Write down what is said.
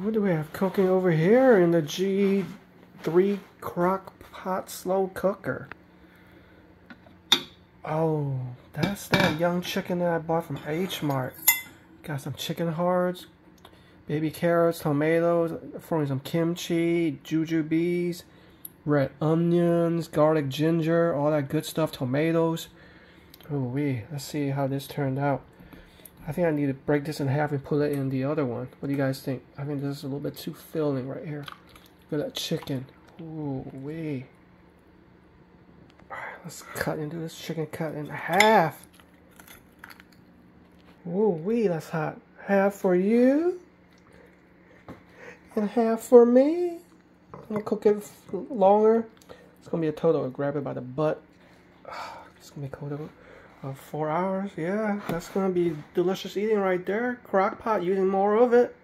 What do we have cooking over here in the G3 crock pot slow cooker? Oh, that's that young chicken that I bought from H Mart. Got some chicken hearts, baby carrots, tomatoes, throwing some kimchi, jujubes, red onions, garlic ginger, all that good stuff, tomatoes. Oh wee, let's see how this turned out. I think I need to break this in half and put it in the other one. What do you guys think? I think this is a little bit too filling right here. Look at that chicken. Ooh, wee. Alright, let's cut into this chicken cut in half. Ooh, wee, that's hot. Half for you. And half for me. I'm gonna cook it longer. It's gonna be a total grab it by the butt. It's gonna be total of four hours. Yeah, that's gonna be delicious eating right there. Crock pot using more of it.